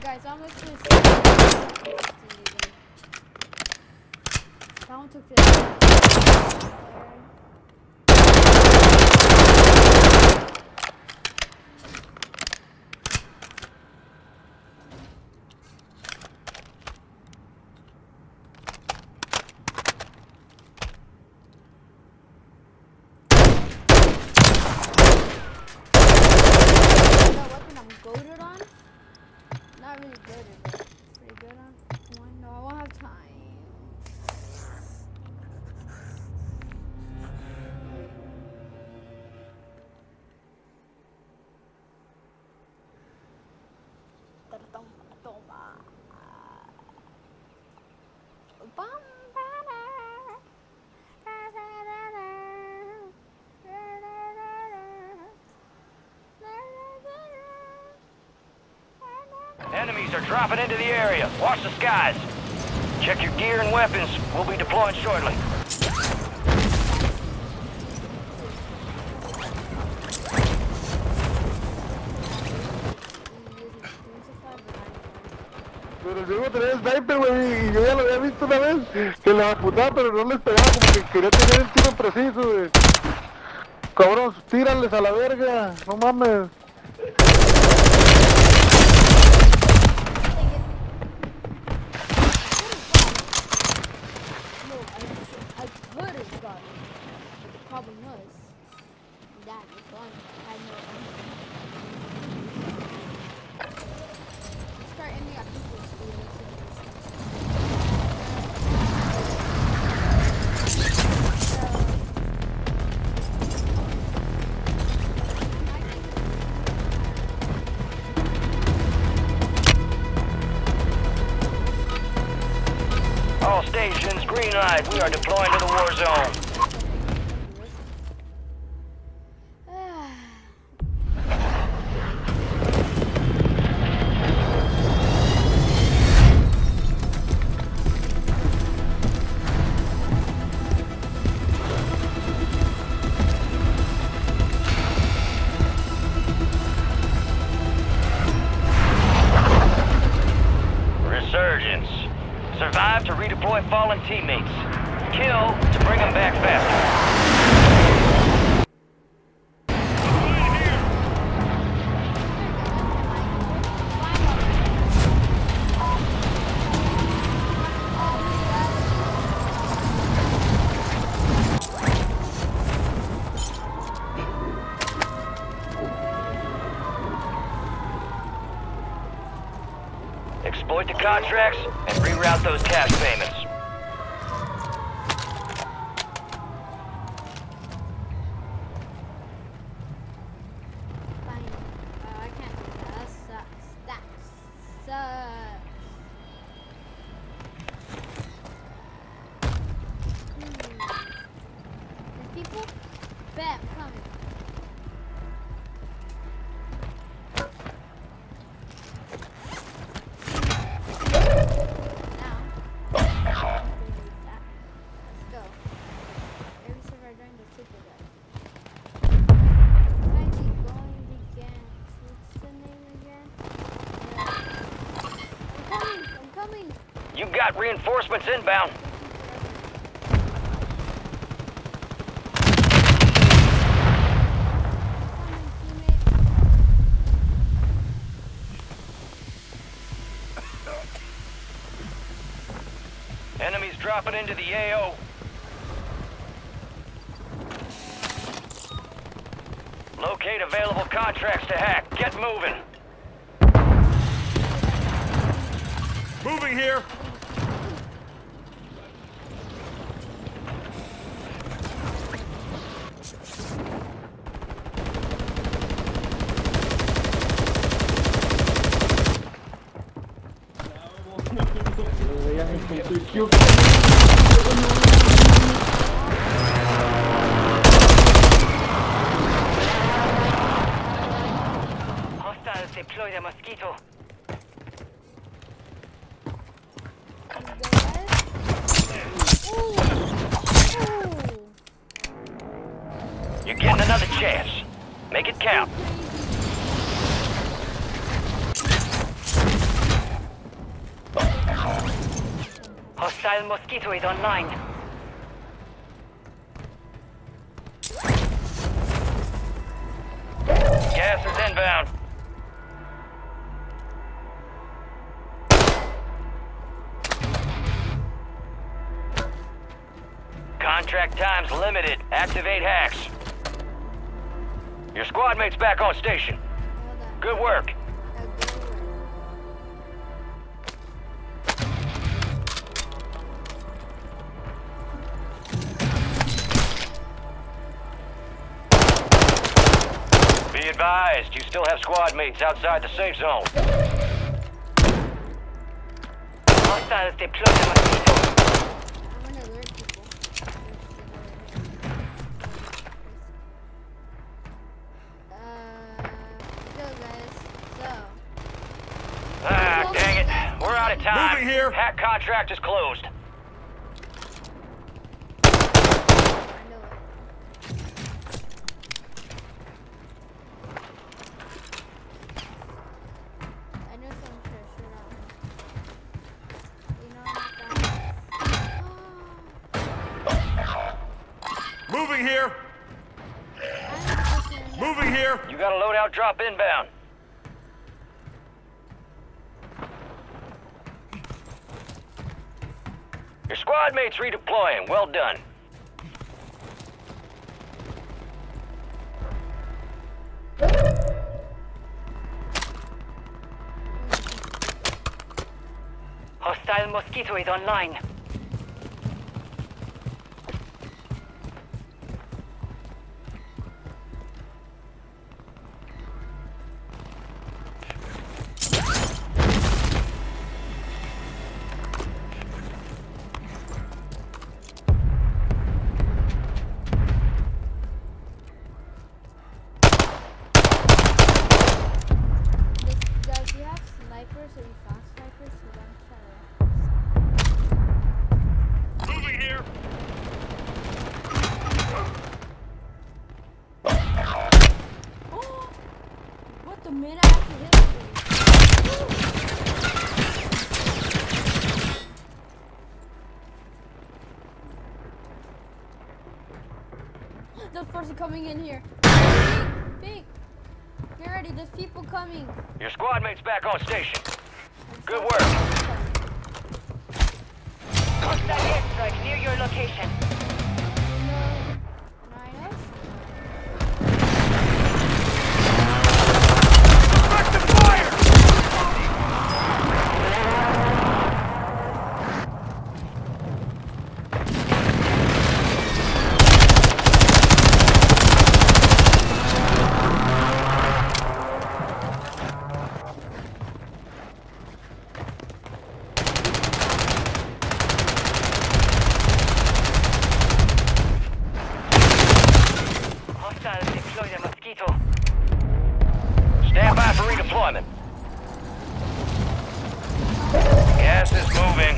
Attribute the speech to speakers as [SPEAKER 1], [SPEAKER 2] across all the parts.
[SPEAKER 1] guys, I'm actually That one took the da.
[SPEAKER 2] Enemies are dropping into the area. Watch the skies. Check your gear and weapons. We'll be deploying shortly.
[SPEAKER 3] Pero yo iba a tener sniper, güey, y yo ya lo había visto una vez, que la apuntaba, pero no les pegaba, como que quería tener el tiro preciso, güey. Cabrón, tírales a la verga, no mames.
[SPEAKER 1] Problem was that the had no ammo. Start at people speed.
[SPEAKER 2] All stations, green light. We are deploying to the war zone. Survive to redeploy fallen teammates. Kill to bring them back faster.
[SPEAKER 1] I'm coming. I'm coming.
[SPEAKER 2] You got reinforcements inbound. Dropping into the AO. Locate available contracts to hack. Get moving.
[SPEAKER 4] Moving here.
[SPEAKER 2] Hostile mosquito is online. Gas is inbound. Contract time's limited. Activate hacks. Your squad mate's back on station. Good work. Advised, you still have squad mates outside the safe zone. Hostiles deploy the mosquito.
[SPEAKER 1] I'm gonna alert people. Uh, go guys. So,
[SPEAKER 2] Ah, dang it. We're out of time.
[SPEAKER 4] Moving here.
[SPEAKER 2] Hack contract is closed. Redeploying. Well done. Hostile mosquito is online.
[SPEAKER 1] Those person coming in here. Pink, pink. Get ready, there's people coming.
[SPEAKER 2] Your squad mates back on station. Good work.
[SPEAKER 1] sorry.
[SPEAKER 2] Hostile airstrike near your location. Moving.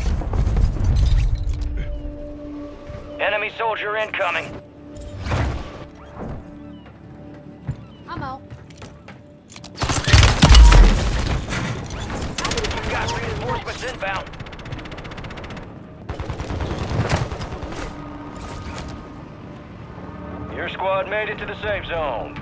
[SPEAKER 2] Enemy soldier incoming.
[SPEAKER 1] I'm out.
[SPEAKER 2] Got reinforcements inbound. Your squad made it to the safe zone.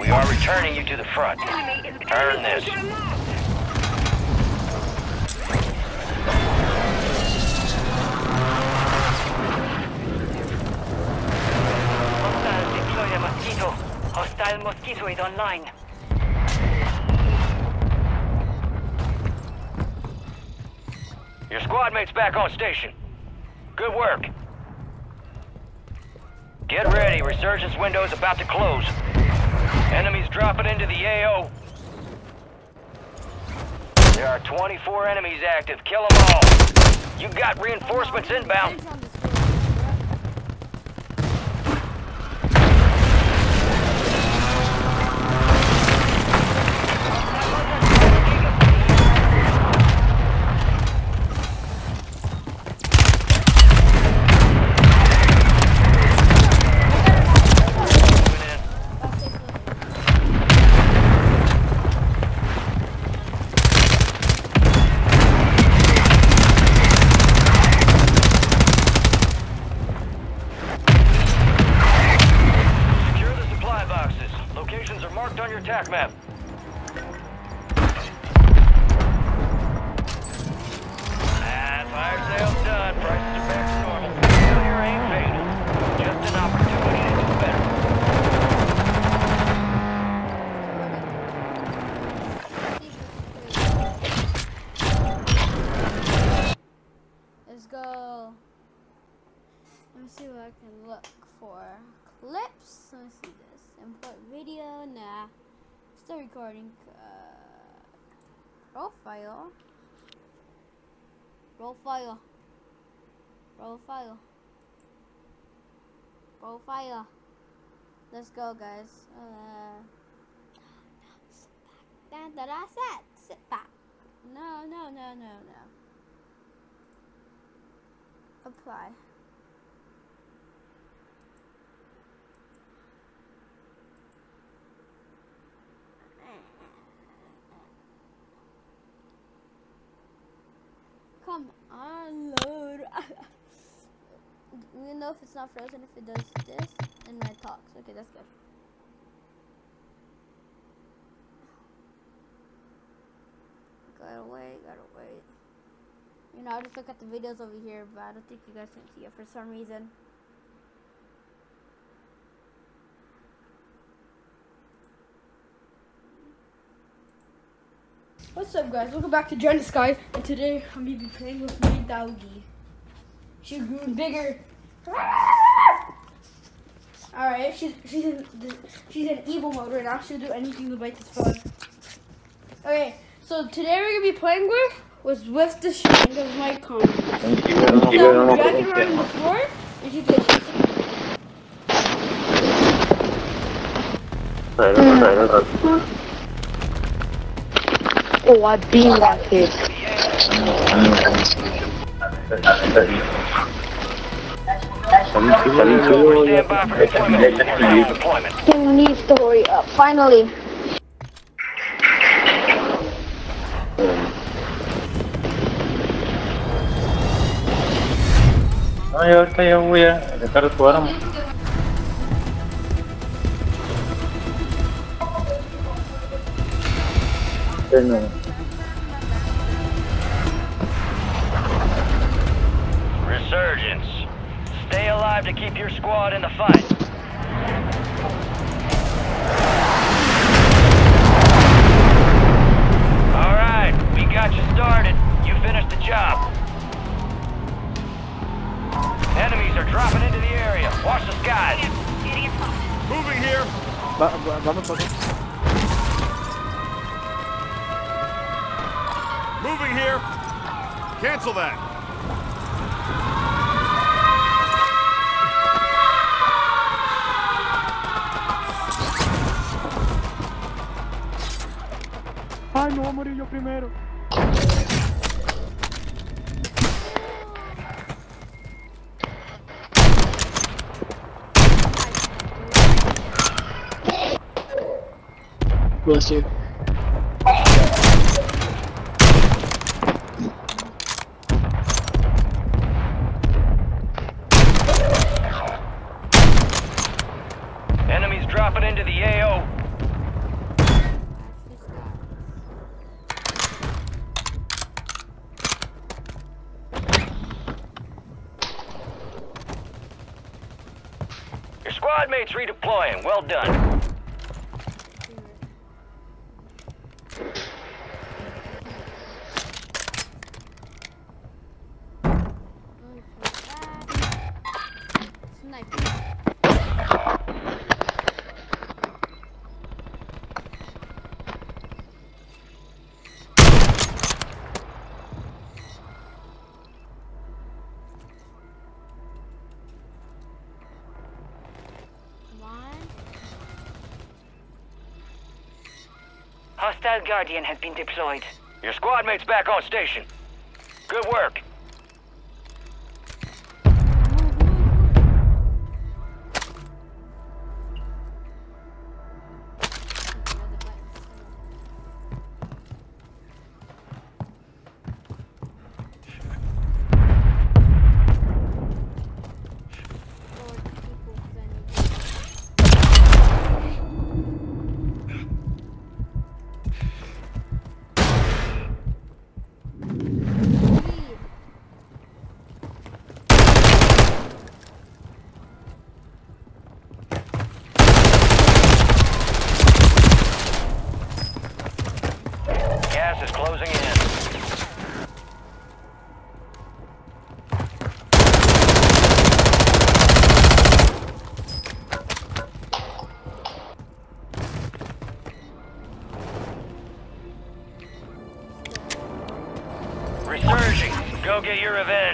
[SPEAKER 2] We are returning you to the front. Earn this.
[SPEAKER 5] Hostile deploy the mosquito. Hostile mosquito is online.
[SPEAKER 2] Your squad mate's back on station. Good work. Get ready, resurgence window is about to close. Enemies dropping into the AO. There are 24 enemies active. Kill them all. You got reinforcements inbound.
[SPEAKER 1] Let me see what I can look for. Clips. Let me see this. Import video. Nah. Still recording. Uh, profile. Profile. Profile. Profile. Let's go, guys. Uh, that, that I said. Sit back. No, no, no, no, no. Apply. Um, Come on, load. know if it's not frozen if it does this and red talks. Okay, that's good. Gotta wait, gotta wait. You know, I just look at the videos over here, but I don't think you guys can see it for some reason.
[SPEAKER 6] What's up, guys? Welcome back to the Sky, and today I'm gonna be playing with my doggy. She's growing bigger. All right, she's she's in she's in evil mode right now. She'll do anything to bite this phone. Okay, so today we're gonna be playing with was with the string of my comments. So drag it around the floor, and she gets
[SPEAKER 7] I've been that kid.
[SPEAKER 2] By for deployment. Deployment.
[SPEAKER 7] King needs to hurry up. Finally.
[SPEAKER 8] Ay, ahorita ya voy a dejar tu arma. Bueno,
[SPEAKER 2] Resurgence. Stay alive to keep your squad in the fight. All right, we got you started. You finished the job. Enemies are dropping into the area. Watch the skies.
[SPEAKER 4] Moving here. Moving here. Cancel that.
[SPEAKER 3] Ay, no voy a morir yo primero.
[SPEAKER 7] Bless you.
[SPEAKER 2] Enemies dropping into the AO. Your squad mates redeploying. Well done.
[SPEAKER 5] Guardian has been deployed.
[SPEAKER 2] Your squad mates back on station. Good work. Go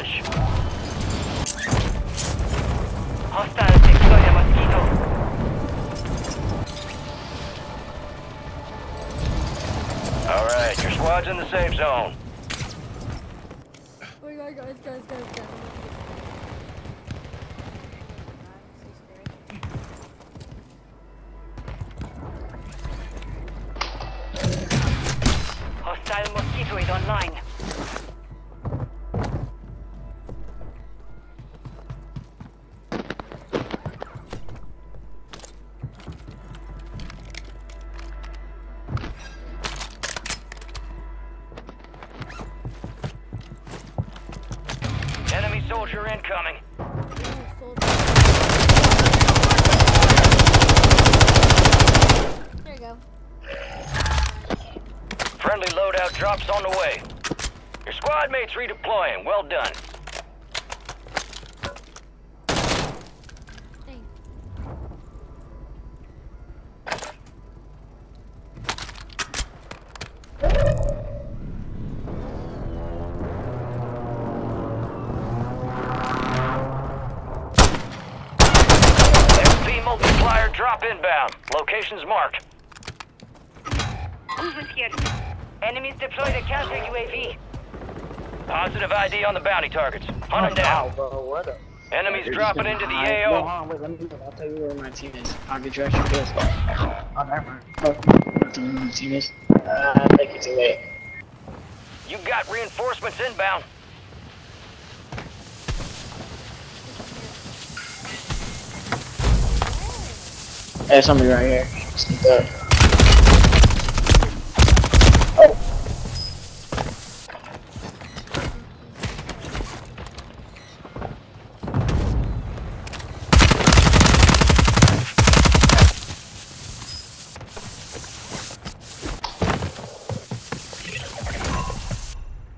[SPEAKER 2] soldier incoming.
[SPEAKER 1] There you go.
[SPEAKER 2] Friendly loadout drops on the way. Your squad mates redeploying. Well done. Locations marked.
[SPEAKER 5] Who's here? Enemies deployed a counter UAV.
[SPEAKER 2] Positive ID on the bounty targets. Hunt them down.
[SPEAKER 8] bro, what a...
[SPEAKER 2] Enemies dropping into the
[SPEAKER 8] No,
[SPEAKER 2] AO.
[SPEAKER 8] hold on, wait, let me. I'll tell you where my team is. I'll get you extra kills. Oh, never mind. Fuck. What team team is? Uh, it's too late.
[SPEAKER 2] You got reinforcements inbound.
[SPEAKER 8] There's somebody right here. Sneak.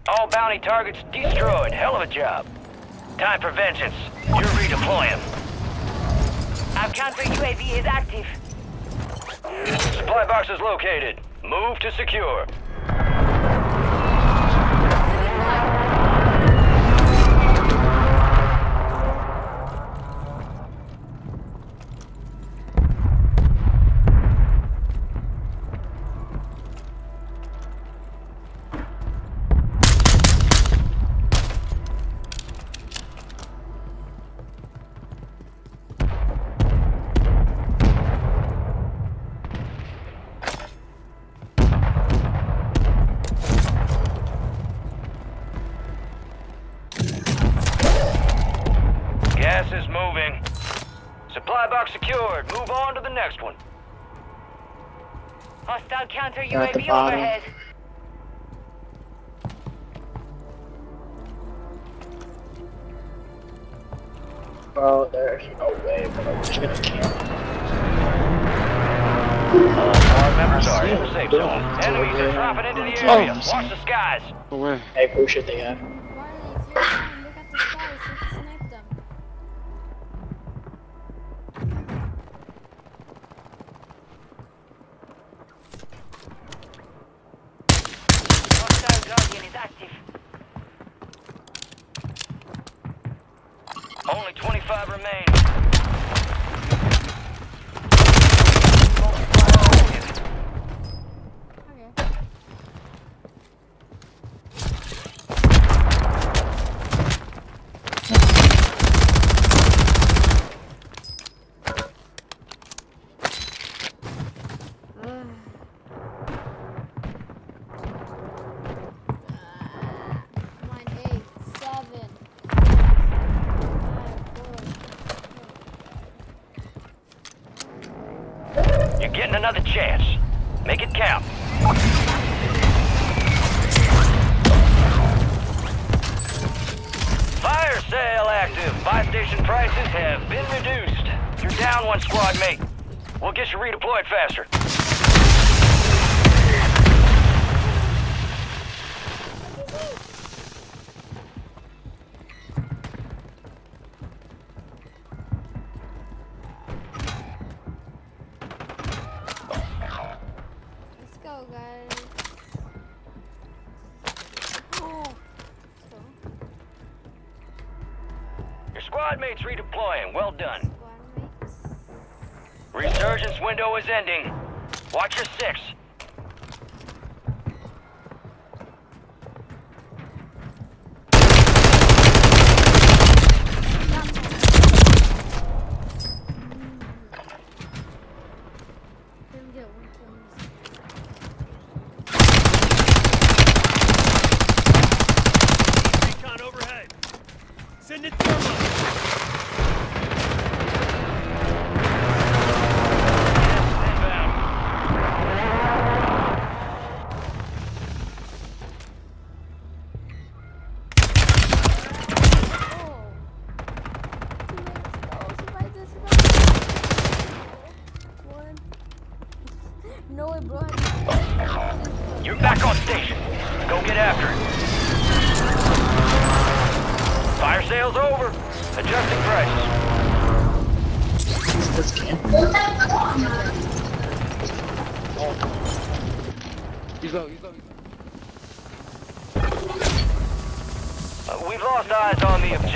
[SPEAKER 2] All bounty targets destroyed. Hell of a job. Time for vengeance. You're redeploying.
[SPEAKER 5] Our counter UAV is active.
[SPEAKER 2] Supply box is located. Move to secure.
[SPEAKER 5] Hostile counter
[SPEAKER 8] They're at the
[SPEAKER 5] UAV
[SPEAKER 8] bottom.
[SPEAKER 5] overhead.
[SPEAKER 8] Bro, there's no way, bro. We're just gonna camp.
[SPEAKER 2] All squad members are in the safe zone. Enemies are dropping into the
[SPEAKER 8] Oh.
[SPEAKER 2] area. Watch the skies.
[SPEAKER 3] No.
[SPEAKER 8] Hey, who should they have?
[SPEAKER 2] Your redeploying. Well done. Resurgence window is ending. Watch your six.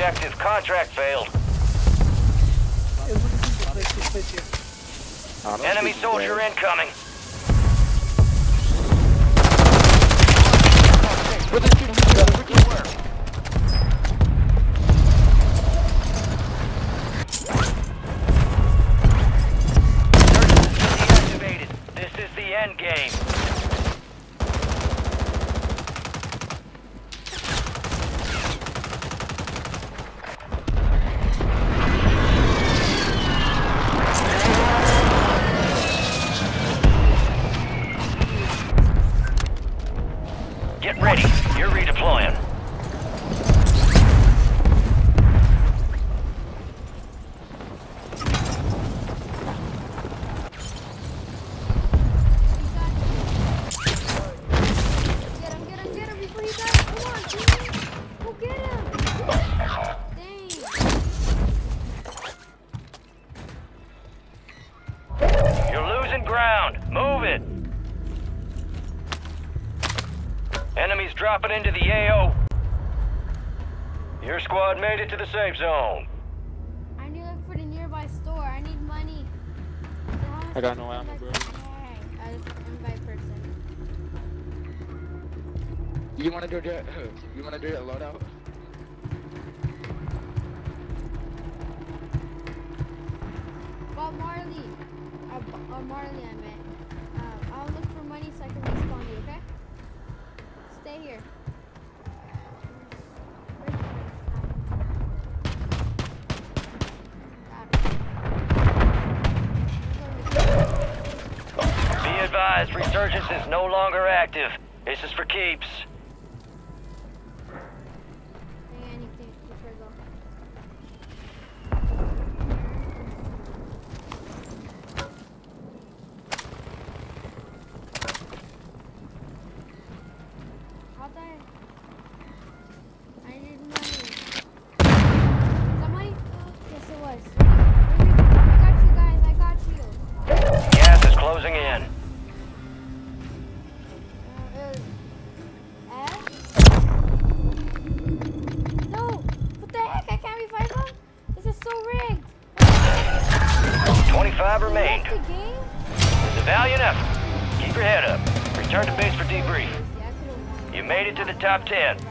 [SPEAKER 2] Objective. Contract failed. Enemy soldier incoming. Ground. Move it. Enemies dropping into the AO. Your squad made it to the safe zone.
[SPEAKER 1] I need to look for the nearby store. I need money. So how much
[SPEAKER 3] I got no ammo, bro.
[SPEAKER 1] I just invite person.
[SPEAKER 3] You wanna do a you wanna do a loadout?
[SPEAKER 1] Bob Marley. Marley I meant. Uh, I'll look for money so I can respawn you, okay? Stay here. Be advised, Resurgence is no longer active. This is for keeps. Top 10.
[SPEAKER 2] Right.